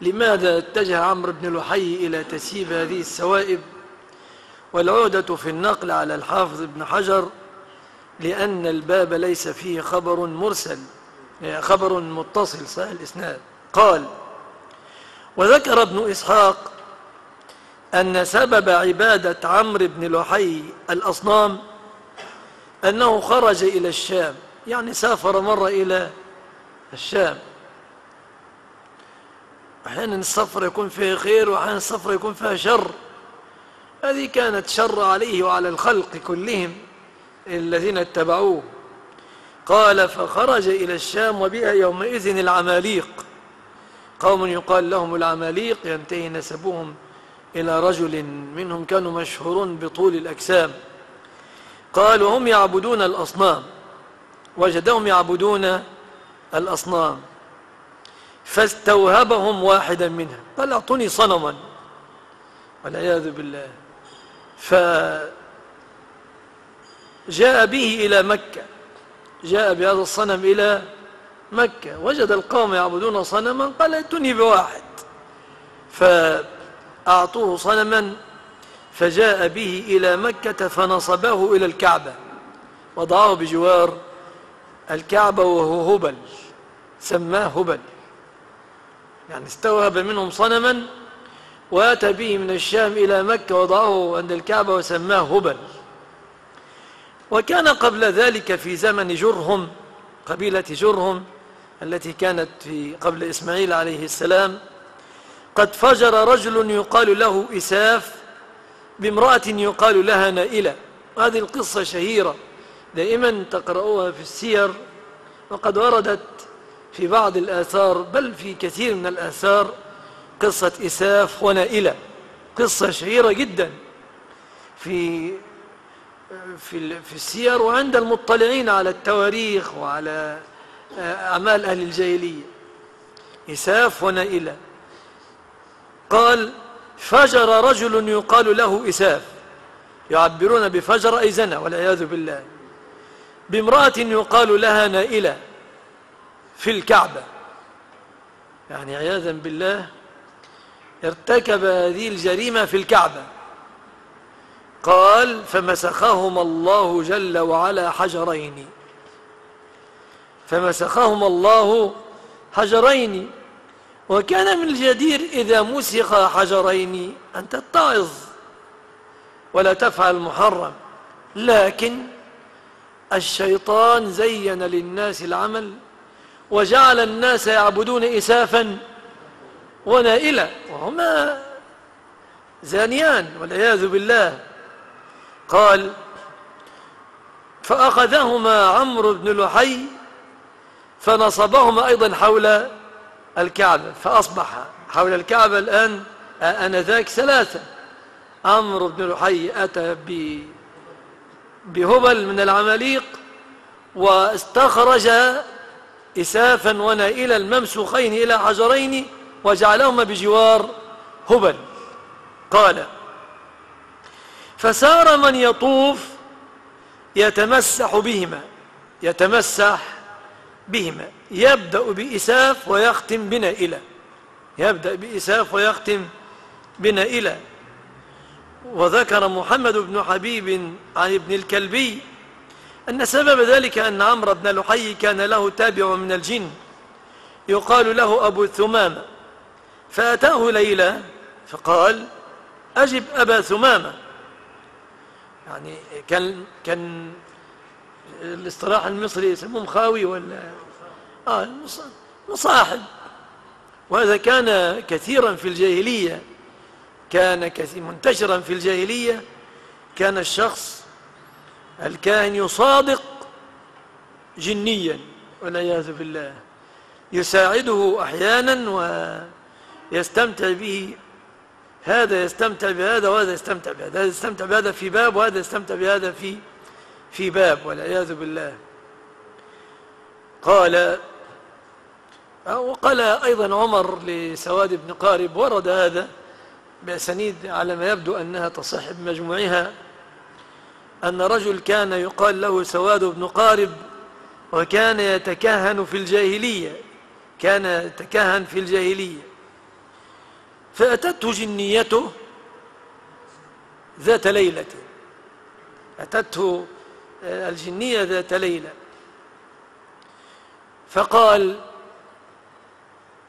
لماذا اتجه عمرو بن لحي إلى تسييب هذه السوائب؟ والعودة في النقل على الحافظ ابن حجر لأن الباب ليس فيه خبر مرسل خبر متصل صحيح الإسناد. قال وذكر ابن إسحاق أن سبب عبادة عمرو بن لحي الأصنام أنه خرج إلى الشام يعني سافر مرة إلى الشام. أحيانا السفر يكون فيه خير وأحيانا السفر يكون فيها شر. هذه كانت شر عليه وعلى الخلق كلهم الذين اتبعوه. قال فخرج إلى الشام وبها يومئذ العماليق. قوم يقال لهم العماليق ينتهي نسبهم إلى رجل منهم كانوا مشهورون بطول الأجسام. قالوا هم يعبدون الأصنام. وجدهم يعبدون الأصنام. فاستوهبهم واحدا منها قال أعطوني صنما. والعياذ بالله. فجاء به إلى مكة. جاء بهذا الصنم إلى مكة. وجد القوم يعبدون صنما. قال ائتني بواحد. فأعطوه صنما. فجاء به إلى مكة فنصبه إلى الكعبة. وضعه بجوار الكعبة وهو هبل. سماه هبل. يعني استوهب منهم صنما وأتى به من الشام إلى مكة وضعه عند الكعبة وسماه هبل. وكان قبل ذلك في زمن جرهم قبيلة جرهم التي كانت في قبل إسماعيل عليه السلام قد فجر رجل يقال له إساف بامرأة يقال لها نائلة. هذه القصة شهيرة دائما تقرأوها في السير وقد وردت في بعض الآثار بل في كثير من الآثار قصة إساف ونائلة. قصة شهيرة جدا. في في في السير وعند المطلعين على التواريخ وعلى أعمال أهل الجاهلية. إساف ونائلة. قال فجر رجل يقال له إساف. يعبرون بفجر أي زنا والعياذ بالله. بامرأة يقال لها نائلة. في الكعبة. يعني عياذا بالله ارتكب هذه الجريمة في الكعبة. قال فمسخهما الله جل وعلا حجرين. فمسخهما الله حجرين. وكان من الجدير إذا مسخ حجرين. أن تتعظ ولا تفعل محرم لكن الشيطان زين للناس العمل. وجعل الناس يعبدون إسافا ونائلة وهما زانيان والعياذ بالله. قال فأخذهما عمرو بن لحي فنصبهما أيضا حول الكعبة فأصبح حول الكعبة الآن آنذاك ثلاثة. عمرو بن لحي أتى بهبل من العماليق واستخرج إسافا ونائلا الممسوخين إلى حجرين وجعلهما بجوار هبل. قال فسار من يطوف يتمسح بهما يتمسح بهما. يبدأ بإساف ويختم بنائلة. يبدأ بإساف ويختم بنائلة. وذكر محمد بن حبيب عن ابن الكلبي أن سبب ذلك أن عمرو بن لحي كان له تابع من الجن. يقال له أبو ثمامة. فأتاه ليلى فقال أجب أبا ثمامة. يعني كان كان الاصطلاح المصري يسموه مخاوي ولا؟ آه مصاحب. وهذا كان كثيرا في الجاهلية. كان كثير منتشرا في الجاهلية. كان الشخص الكاهن يصادق جنيا والعياذ بالله. يساعده أحيانا ويستمتع به هذا يستمتع بهذا وهذا يستمتع بهذا هذا يستمتع بهذا في باب وهذا يستمتع بهذا في في باب والعياذ بالله. قال وقال أيضا عمر لسواد بن قارب ورد هذا بأسانيد على ما يبدو أنها تصح بمجموعها أن رجل كان يقال له سواد بن قارب وكان يتكهن في الجاهلية كان يتكهن في الجاهلية. فأتته جنيته ذات ليلة. أتته الجنية ذات ليلة. فقال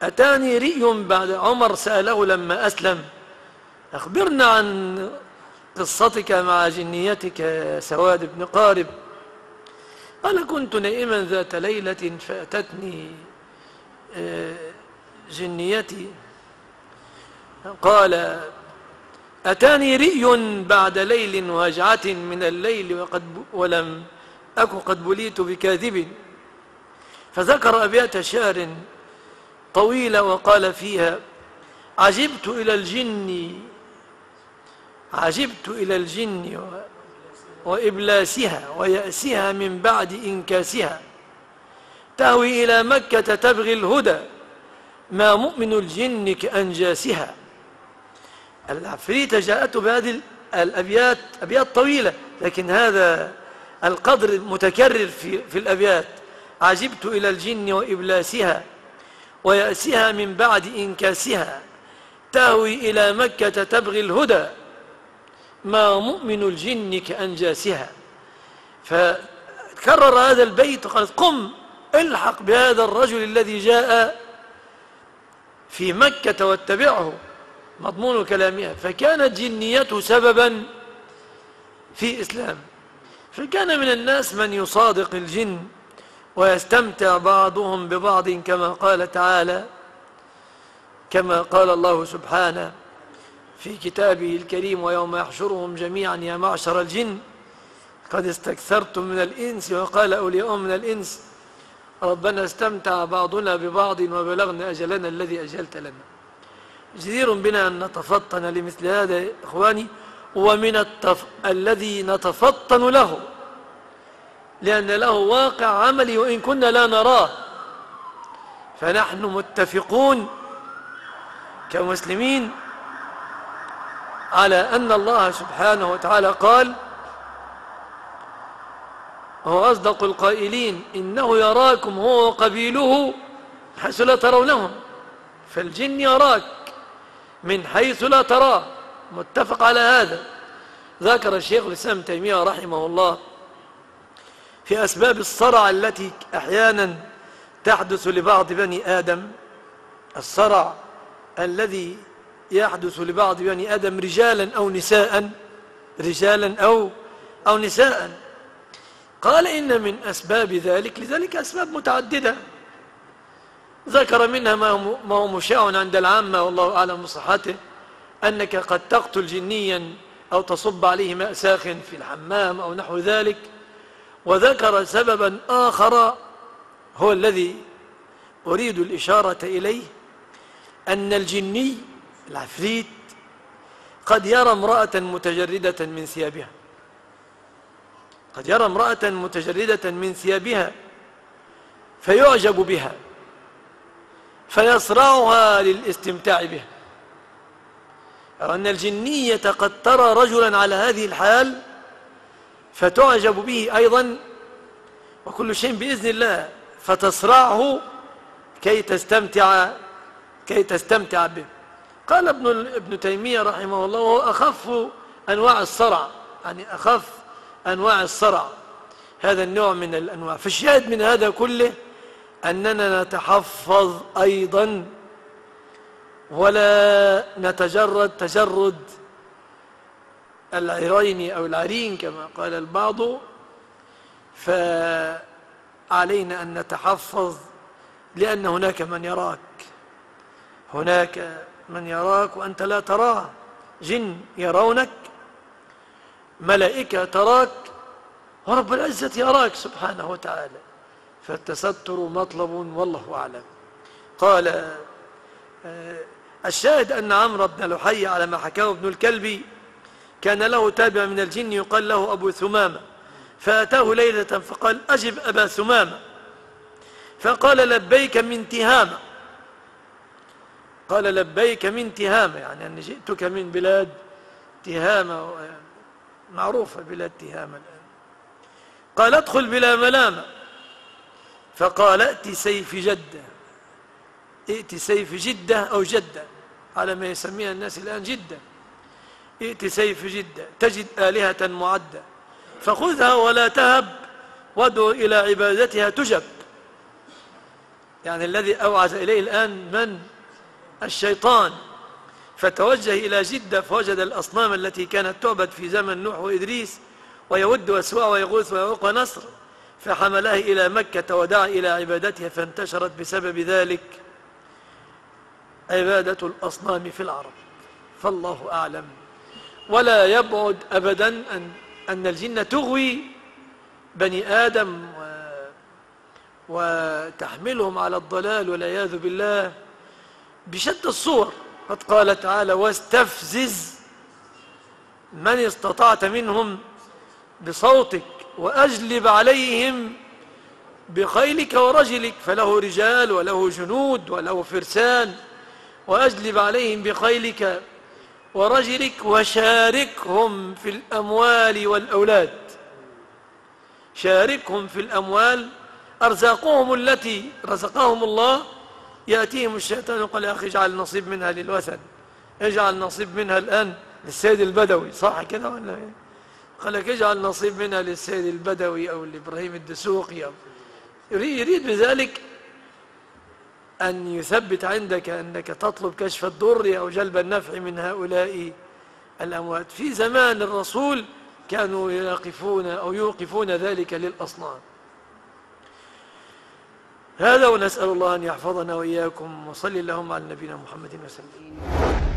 أتاني رئي بعد عمر؟ سأله لما أسلم. أخبرنا عن قصتك مع جنيتك سواد بن قارب. قال كنت نائما ذات ليلة فأتتني آه، جنيتي. قال أتاني رئي بعد ليل وهجعة من الليل وقد ولم أكن قد بليت بكاذب. فذكر أبيات شعر طويلة وقال فيها عجبت إلى الجن عجبت إلى الجن وإبلاسها ويأسها من بعد إنكاسها. تهوي إلى مكة تبغي الهدى. ما مؤمن الجن كأنجاسها. العفريتة جاءته بهذه الأبيات أبيات طويلة لكن هذا القدر متكرر في, في الأبيات. عجبت إلى الجن وإبلاسها ويأسها من بعد إنكاسها. تهوي إلى مكة تبغي الهدى. ما مؤمن الجن كأنجاسها. فكرر هذا البيت وقال قم الحق بهذا الرجل الذي جاء في مكة واتبعه. مضمون كلامها. فكانت جنيته سببا في إسلام. فكان من الناس من يصادق الجن ويستمتع بعضهم ببعض كما قال تعالى كما قال الله سبحانه في كتابه الكريم ويوم يحشرهم جميعا يا معشر الجن قد استكثرتم من الإنس وقال أولياء من الإنس ربنا استمتع بعضنا ببعض وبلغنا أجلنا الذي أجلت لنا. جدير بنا أن نتفطن لمثل هذا إخواني ومن التف... الذي نتفطن له لأن له واقع عملي وإن كنا لا نراه. فنحن متفقون كمسلمين على أن الله سبحانه وتعالى قال هو أصدق القائلين إنه يراكم هو وقبيله حيث لا ترونهم فالجن يراك من حيث لا تراه متفق على هذا. ذكر الشيخ الإسلام تيمية رحمه الله في أسباب الصرع التي أحيانا تحدث لبعض بني آدم الصرع الذي يحدث لبعض بني آدم رجالا أو نساء رجالا أو, أو نساء. قال إن من أسباب ذلك لذلك أسباب متعددة. ذكر منها ما هو مشاع عند العامة والله أعلم بصحته أنك قد تقتل جنيا أو تصب عليه ماء ساخن في الحمام أو نحو ذلك. وذكر سببا آخر هو الذي أريد الإشارة إليه أن الجني العفريت قد يرى امرأة متجردة من ثيابها. قد يرى امرأة متجردة من ثيابها فيعجب بها فيصرعها للاستمتاع بها. أن الجنية قد ترى رجلا على هذه الحال فتعجب به أيضا وكل شيء بإذن الله فتصرعه كي تستمتع كي تستمتع به. قال ابن ابن تيمية رحمه الله وهو أخف أنواع الصرع. يعني أخف أنواع الصرع. هذا النوع من الأنواع. فالشاهد من هذا كله أننا نتحفظ أيضا ولا نتجرد تجرد العرين أو العرين كما قال البعض. فعلينا أن نتحفظ لأن هناك من يراك. هناك من يراك وأنت لا تراه. جن يرونك ملائكة تراك ورب العزة يراك سبحانه وتعالى. فالتستر مطلب والله أعلم. قال آه، الشاهد أن عمرو بن لحي على ما حكاه ابن الكلبي كان له تابع من الجن يقال له أبو ثمامة. فأتاه ليلة فقال أجب أبا ثمامة. فقال لبيك من تهامة. قال لبيك من تهامة يعني أني جئتك من بلاد تهامة معروفة بلاد تهامة الآن. قال ادخل بلا ملامة. فقال ائت سيف جدة. ائت سيف جدة أو جدة على ما يسميها الناس الآن جدة. ائت سيف جدة تجد آلهة معدة. فخذها ولا تهب وادعو إلى عبادتها تجب. يعني الذي أوعز إليه الآن من الشيطان. فتوجه إلى جدة فوجد الأصنام التي كانت تعبد في زمن نوح وإدريس ويود وسواع ويغوث ويعوق ونصر فحملها إلى مكة ودعا إلى عبادتها فانتشرت بسبب ذلك. عبادة الأصنام في العرب. فالله أعلم. ولا يبعد أبدا أن, أن الجن تغوي بني آدم وتحملهم على الضلال والعياذ بالله. بشتى الصور. قد قال تعالى واستفزز من استطعت منهم بصوتك وأجلب عليهم بخيلك ورجلك. فله رجال وله جنود وله فرسان وأجلب عليهم بخيلك ورجلك وشاركهم في الأموال والأولاد. شاركهم في الأموال أرزاقهم التي رزقهم الله يأتيهم الشيطان وقال يا أخي اجعل نصيب منها للوثن اجعل نصيب منها الآن للسيد البدوي صح كده ولا إيه؟ قال لك اجعل نصيب منها للسيد البدوي أو لإبراهيم الدسوقي. أو يريد بذلك أن يثبت عندك أنك تطلب كشف الضر أو جلب النفع من هؤلاء الأموات. في زمان الرسول كانوا يقفون أو يوقفون ذلك للأصنام. هذا ونسأل الله أن يحفظنا وإياكم وصل اللهم على نبينا محمد وسلم.